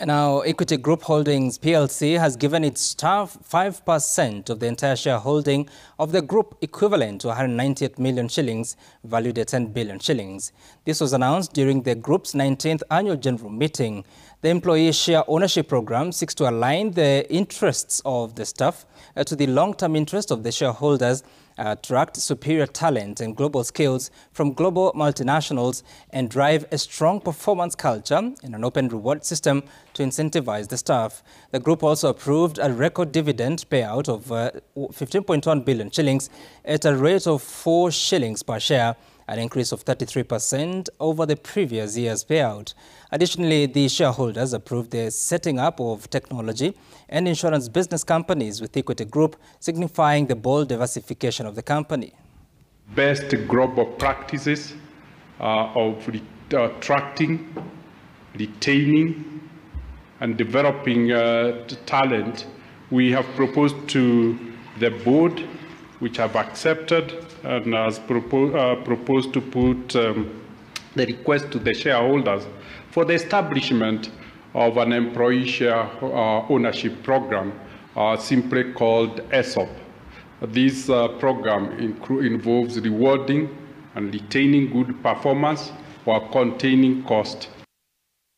Now, Equity Group Holdings PLC has given its staff 5% of the entire shareholding of the group equivalent to 198 million shillings, valued at 10 billion shillings. This was announced during the group's 19th annual general meeting. The employee share ownership program seeks to align the interests of the staff uh, to the long-term interest of the shareholders attract superior talent and global skills from global multinationals and drive a strong performance culture and an open reward system to incentivize the staff. The group also approved a record dividend payout of uh, 15.1 billion shillings at a rate of 4 shillings per share an increase of 33% over the previous year's payout. Additionally, the shareholders approved the setting up of technology and insurance business companies with Equity Group, signifying the bold diversification of the company. Best global practices uh, of attracting, retaining, and developing uh, talent we have proposed to the board which have accepted and has propo uh, proposed to put um, the request to the shareholders for the establishment of an employee share uh, ownership program uh, simply called ESOP. This uh, program involves rewarding and retaining good performance while containing cost